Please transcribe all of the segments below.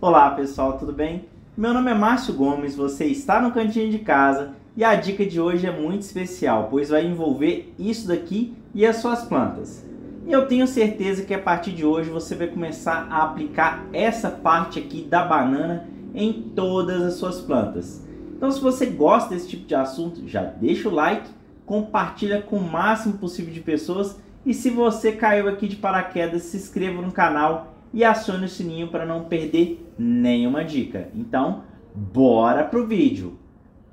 Olá pessoal, tudo bem? Meu nome é Márcio Gomes, você está no cantinho de casa e a dica de hoje é muito especial, pois vai envolver isso daqui e as suas plantas. E eu tenho certeza que a partir de hoje você vai começar a aplicar essa parte aqui da banana em todas as suas plantas. Então se você gosta desse tipo de assunto, já deixa o like, compartilha com o máximo possível de pessoas e se você caiu aqui de paraquedas, se inscreva no canal e acione o sininho para não perder nenhuma dica. Então, bora pro vídeo.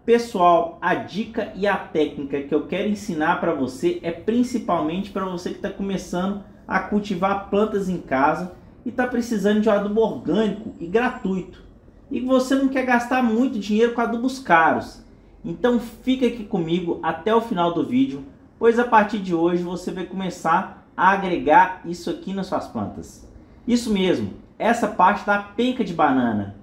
Pessoal, a dica e a técnica que eu quero ensinar para você é principalmente para você que está começando a cultivar plantas em casa e está precisando de um adubo orgânico e gratuito. E você não quer gastar muito dinheiro com adubos caros. Então fica aqui comigo até o final do vídeo, pois a partir de hoje você vai começar a agregar isso aqui nas suas plantas. Isso mesmo, essa parte da penca de banana.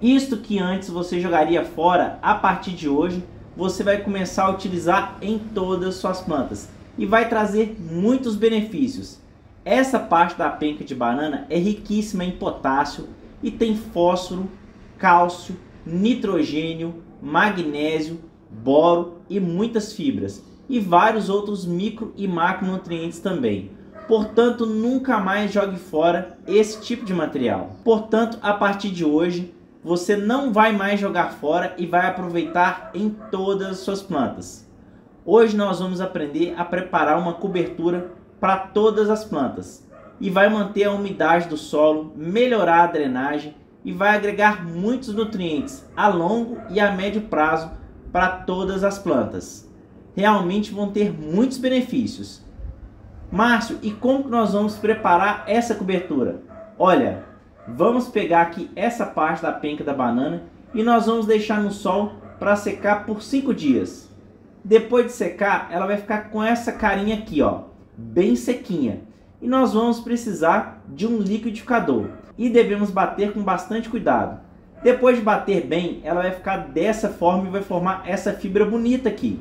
Isto que antes você jogaria fora, a partir de hoje você vai começar a utilizar em todas as suas plantas e vai trazer muitos benefícios. Essa parte da penca de banana é riquíssima em potássio e tem fósforo, cálcio, nitrogênio, magnésio, boro e muitas fibras e vários outros micro e macronutrientes também. Portanto, nunca mais jogue fora esse tipo de material. Portanto, a partir de hoje, você não vai mais jogar fora e vai aproveitar em todas as suas plantas. Hoje nós vamos aprender a preparar uma cobertura para todas as plantas e vai manter a umidade do solo, melhorar a drenagem e vai agregar muitos nutrientes a longo e a médio prazo para todas as plantas. Realmente vão ter muitos benefícios. Márcio, e como que nós vamos preparar essa cobertura? Olha, vamos pegar aqui essa parte da penca da banana e nós vamos deixar no sol para secar por 5 dias. Depois de secar, ela vai ficar com essa carinha aqui, ó, bem sequinha. E nós vamos precisar de um liquidificador e devemos bater com bastante cuidado. Depois de bater bem, ela vai ficar dessa forma e vai formar essa fibra bonita aqui.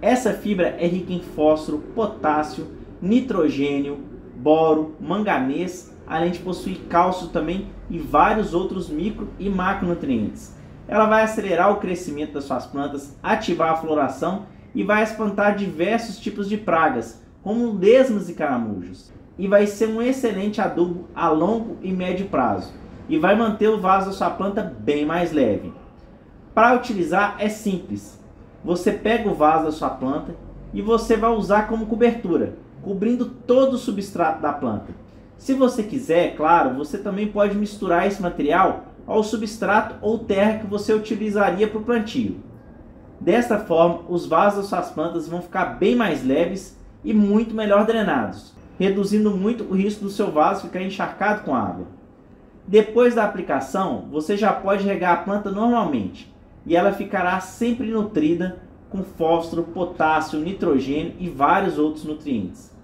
Essa fibra é rica em fósforo, potássio, nitrogênio, boro, manganês, além de possuir cálcio também e vários outros micro e macronutrientes. Ela vai acelerar o crescimento das suas plantas, ativar a floração e vai espantar diversos tipos de pragas, como lesmas e caramujos. E vai ser um excelente adubo a longo e médio prazo. E vai manter o vaso da sua planta bem mais leve. Para utilizar é simples. Você pega o vaso da sua planta e você vai usar como cobertura cobrindo todo o substrato da planta. Se você quiser, claro, você também pode misturar esse material ao substrato ou terra que você utilizaria para o plantio. Desta forma, os vasos das suas plantas vão ficar bem mais leves e muito melhor drenados, reduzindo muito o risco do seu vaso ficar encharcado com água. Depois da aplicação, você já pode regar a planta normalmente e ela ficará sempre nutrida com fósforo, potássio, nitrogênio e vários outros nutrientes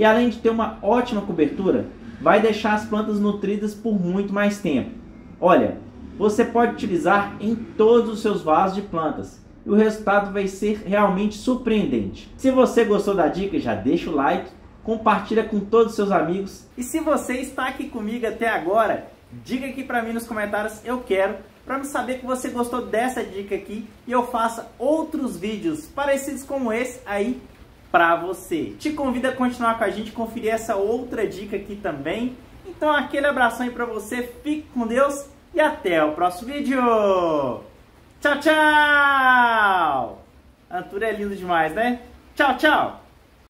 e além de ter uma ótima cobertura, vai deixar as plantas nutridas por muito mais tempo. Olha, você pode utilizar em todos os seus vasos de plantas e o resultado vai ser realmente surpreendente. Se você gostou da dica, já deixa o like, compartilha com todos os seus amigos. E se você está aqui comigo até agora, diga aqui para mim nos comentários, eu quero, para me saber que você gostou dessa dica aqui e eu faça outros vídeos parecidos como esse aí para você. Te convido a continuar com a gente, conferir essa outra dica aqui também. Então aquele abração aí para você, fique com Deus e até o próximo vídeo. Tchau, tchau! A Antura é lindo demais, né? Tchau, tchau!